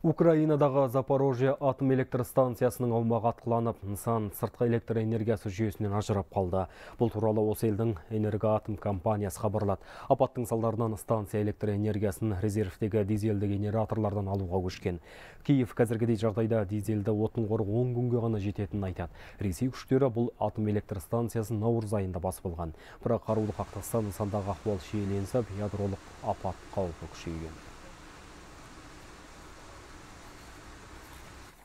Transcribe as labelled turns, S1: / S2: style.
S1: Украинадағы Запорожье атом электр станциясының аумағы атқыланып, нысан сыртқы электр энергиясы жүйесінен ажырап қалды. Бұл туралы осы елдің энергоатом компаниясы хабарлады. Апаттың салдарынан станция электр энергиясын резервтегі дизельді генераторлардан алуға көшкен. Киев қазіргідей жағдайда дизельді отын қоры 10 күнге ғана жететінін айтады. Ресей күштері бұл атом электр станциясын наурыз айында басып алған. Бірақ қарулы қақтығыстан нысандағы ахуал шиеленісіп, ядролық апат қаупі күшейген.